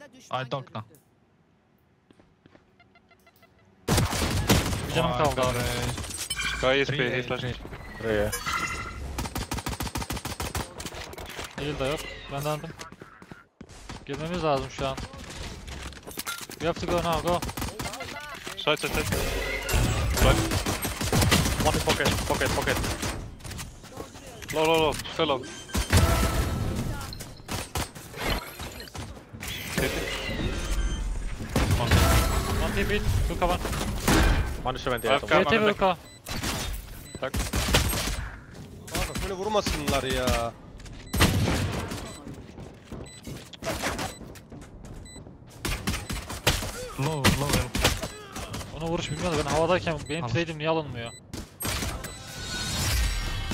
A'da düşman Ay, dokna. görüldü. Bir canım kaldı abi. Sky is Three, P, A, he's flashing. three. Buraya. Heal da yok. Ben döndüm. Girmemiz lazım şu an. We have to go now, go. Side, side, side. Side. One in pocket, pocket, pocket. Low, low, low. Fell out. One TP, two cover. One is 70 I've item. got- CT will go. Kanka şöyle vurmasınlar ya. Low, low. Ona vuruş bilmiyordu. Ben havadayken benim trade'im niye alınmıyor?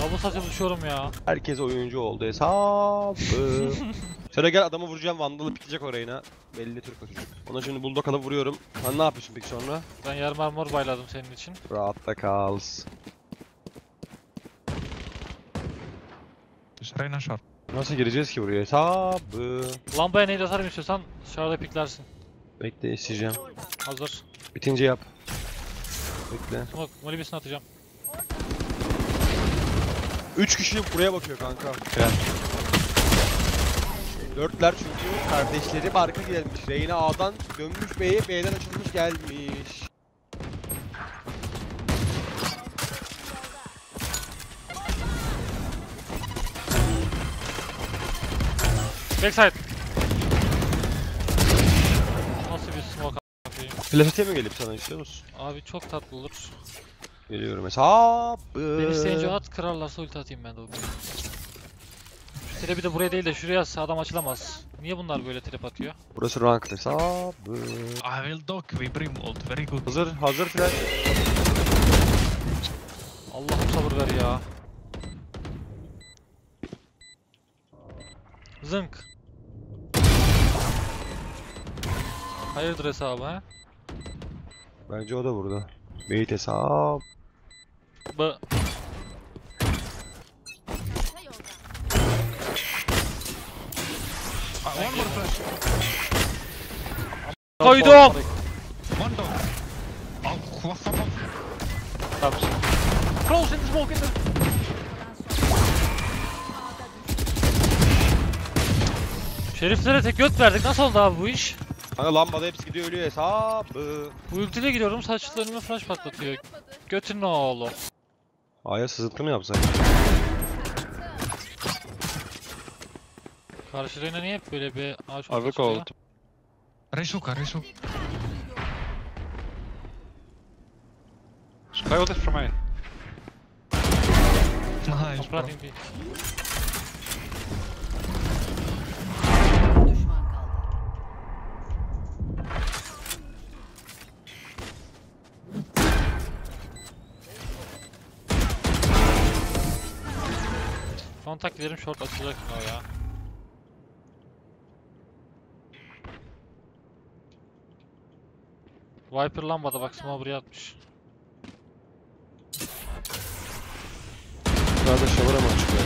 Double saçı düşüyorum ya. Herkes oyuncu oldu hesabı. Şöyle gel adamı vuracağım Vandal'ı pikleyecek orayına. Belli Türk o çocuk. Ona şimdi bulldog alıp vuruyorum. Sen ne yapıyorsun peki sonra? Ben yer marmor bayladım senin için. Rahatta kal. Reyna short. Nasıl gireceğiz ki buraya hesabı? Lambaya nade atarım istiyorsan dışarıda piklersin. Bekle isteyeceğim. Hazır. Bitince yap. Bekle. Smoke, molibisini atacağım. 3 kişi buraya bakıyor kanka. Dörtler çünkü kardeşleri arka gelmiş. Reyna A'dan dönmüş B'ye, B'den açılmış gelmiş. Backside. Nasıl bir smoke a**ayım? Flash atayım mı gelip sana istiyor musun? Abi çok tatlı olur. Geliyorum hesabı. Beni isteyince at kırarlarsa ulti atayım ben de o trap'i de buraya değil de şuraya adam açılamaz. Niye bunlar böyle trap atıyor? Burası ranked hesabı. I will dog with Brim ult. Very good. Hazır, hazır flash. Allah'ım sabır ver ya. Zınk. Hayırdır hesabı ha? Bence o da burada. Bait hesap. One more flash. Koydum! One dog. Close in the smoke in the... Şeriflere tek göt verdik. Nasıl oldu abi bu iş? Hani lambada hepsi gidiyor ölüyor hesabı. Bu ultiyle gidiyorum saçlı önüme flash patlatıyor. Götün ne oğlu? A'ya sızıntı mı yapsak? Karşılarına niye hep böyle bir ağaç will çıkıyor? go. Resuka, Resuka. Sky ult is from A. Nice, bro. Toprak infi. Düşman kaldı. Kontak short açılacak o ya. Viper lambada bak smoke buraya atmış. Daha şavara mı açık ya?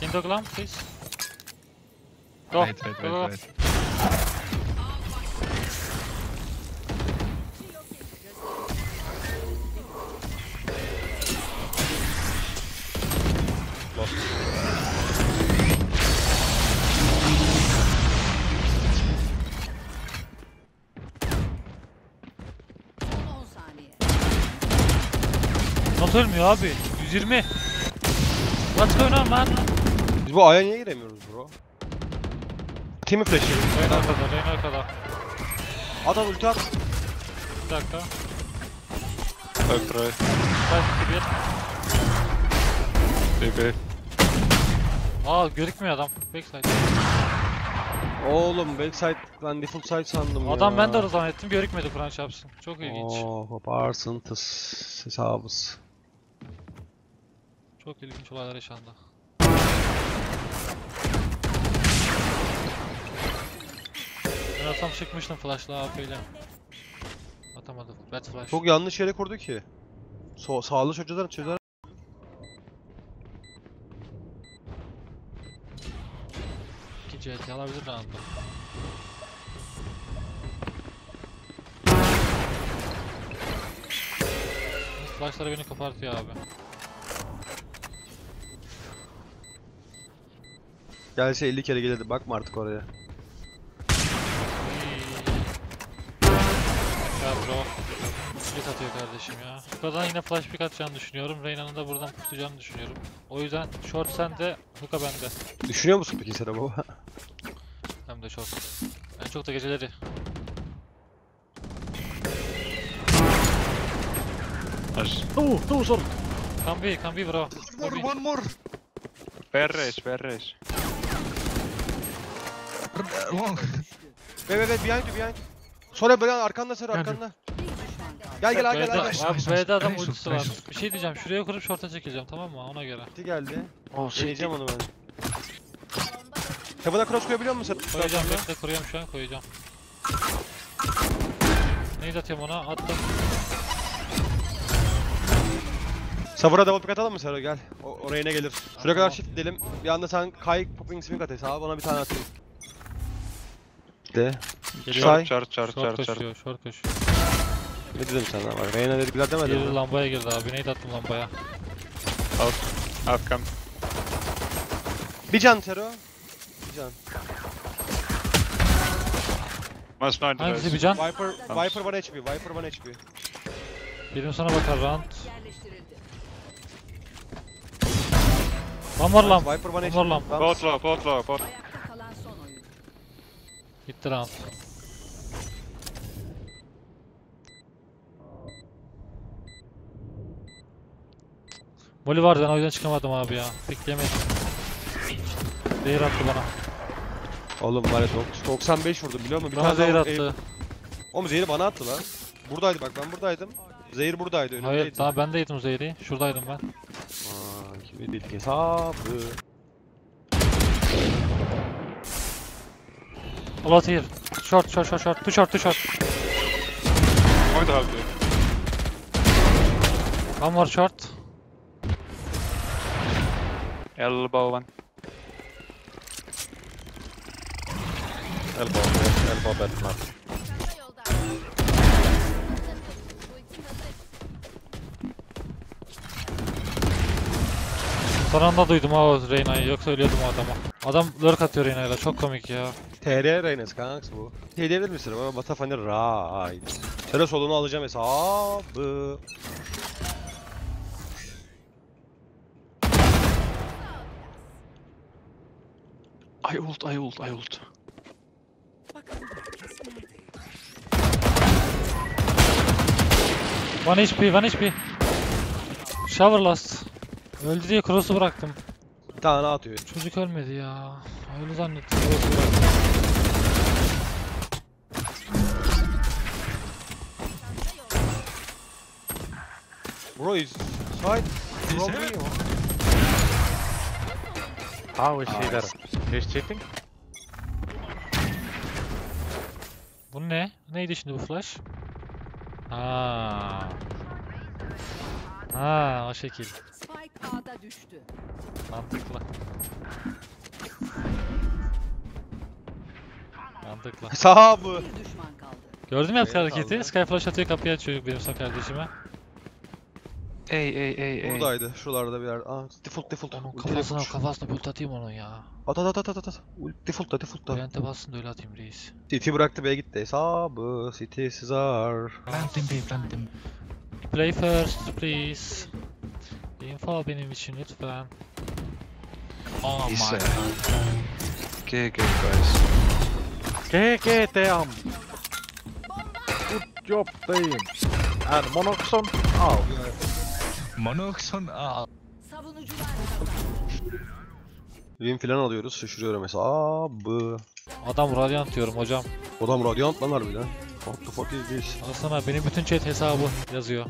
Can you dog lamp please? Go. Wait, wait, go, go. wait, wait. Ölmüyor abi. 120. What's going on man? Biz bu A'ya niye giremiyoruz bro? Team'i flash'ı. Reyna arkada, Reyna arkada. Adam ulti at. Bir dakika. Try. Five bir. B, B. Aa gözükmüyor adam. Backside. Oğlum backside ben default side sandım ya. Adam ben de zannettim görükmedi Kur'an çarpsın. Çok ilginç. Oo, koparsın tıs hesabız. Çok ilginç olaylar yaşandı. Ben atam çıkmıştım flashla AP ile. Atamadım. Bad flash. Çok yanlış yere kurdu ki. So sağlı çocuklar çocuklar. CT alabilir round'u. Flashları beni kopartıyor abi. Gelse 50 kere gelirdi. Bakma artık oraya. Ya bro. Split atıyor kardeşim ya. Hookah'dan yine flash pick atacağını düşünüyorum. Reyna'nın da buradan tutacağını düşünüyorum. O yüzden short sende, hookah bende. Düşünüyor musun peki sen baba? Hem de short. En çok da geceleri. Two, two short. Can be, can be bro. More, one more. Race, bear race. R- Long. Ve ve ve behind you behind. Sonra böyle arkanda sarı arkanda. Gel gel gel gel. abi B'de adam ultisi var. Bir şey diyeceğim, şuraya kurup short'a çekeceğim tamam mı? Ona göre. Ulti geldi. Oh. Deneyeceğim onu ben. Heaven'a cross koyabiliyor musun? Koyacağım, bekle kuruyorum şu an, koyacağım. Neyi atıyorum ona? Attım. Sabır'a double pick atalım mı Sero gel. O, oraya ne gelir? Şuraya kadar shift gidelim. Bir anda sen kay popping swing at hesabı bana bir tane atayım. De. Geliyor. Say. Chart, chart, chart, Short chart, chart. koşuyor, short koşuyor. Ne dedim sana bak. Reyna dedi biler demedim Girdi mi? lambaya girdi abi. Neydi attım lambaya? Outcome. Bir can Sero. Bir can. Must not Hangisi bir can? Viper, Tamam. Viper 1 HP, Viper 1 HP. Birim sana bakar round. One more lamp. Viper 1 One HP. more lamp. Tamam. Both low, both low, both. Gitti round. Molly vardı ben o yüzden çıkamadım abi ya. Bekleyemedim. Zehir attı bana. Oğlum var ya dok- 95 vurdum biliyor musun? Bir Bana tane zehir daha- attı. Oğlum zehri bana attı lan. Buradaydı bak ben buradaydım. Zehir buradaydı önümdeydi. Hayır daha ben de yedim zehri. Şuradaydım ben. Aa, kimi dedik hesabı. A lot here. Short short short short. Too short too short. Point half dude. One more short. Elbow one. Elbow, elbow. Ultim hazır. Son anda duydum ha o Reyna'yı. Yoksa ölüyordum o adama. Adam lurk atıyor Reyna'yla. Çok komik ya. TR Reynez kanks bu. Şey diyebilir misin ama Matafani Ride. Şöyle solunu alacağım hesabı. I ult, I ult, I ult. One HP, one HP. Shower last. Öldü diye cross'u bıraktım. Bir tane atıyor. Çocuk ölmedi ya. Öyle zannettim. Cross'u bıraktım. Bro is side. Is me. How is he there? He's cheating? Bu ne? Neydi şimdi bu flash? Ha. Ha, o şekil. Spike A'da düştü. Mantıklı. Mantıklı. Düşman kaldı. Gördün mü yaptığı hareketi? Sky flash atıyor kapıyı açıyor benim son kardeşime. Ey, ey, ey, ey. Buradaydı. Şuralarda bir yer. Aa default default. Onun kafasına push. kafasına pult atayım onun ya. At at at at at at. Ult- Default da default da. Bülent'e bassın da öyle atayım reis. City bıraktı B'ye gitti hesabı. City Cesar. Plant him, B, plant him. Play first please. Info benim için lütfen. Oh my god. GG guys. GG team! Good job team! And Monoxon out. Monoxon A. Savunucular. Win falan alıyoruz. Şaşırıyorum hesabı. Adam Radiant diyorum hocam. Adam Radiant lan harbiden. What the fuck is this? Alsana benim bütün chat hesabı yazıyor.